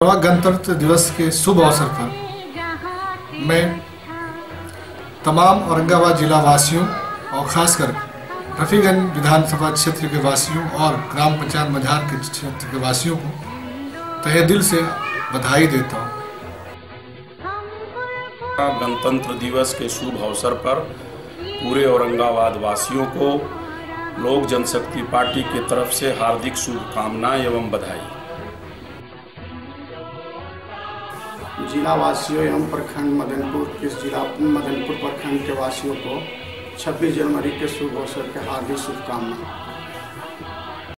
गणतंत्र दिवस के शुभ अवसर पर मैं तमाम औरंगाबाद जिला वासियों और खासकर रफीगंज विधानसभा क्षेत्र के वासियों और ग्राम पंचायत मझार के क्षेत्र के वासियों को तहे दिल से बधाई देता हूँ। गणतंत्र दिवस के शुभ अवसर पर पूरे औरंगाबाद वासियों को लोक जनशक्ति पार्टी की तरफ़ से हार्दिक शुभकामनाएँ एवं बधाई। जिला वासियों एवं प्रखंड मदनपुर किस जिला मदनपुर प्रखंड के वासियों को 26 जनवरी के शुभ अवसर के हार्दिक शुभकामनाएँ।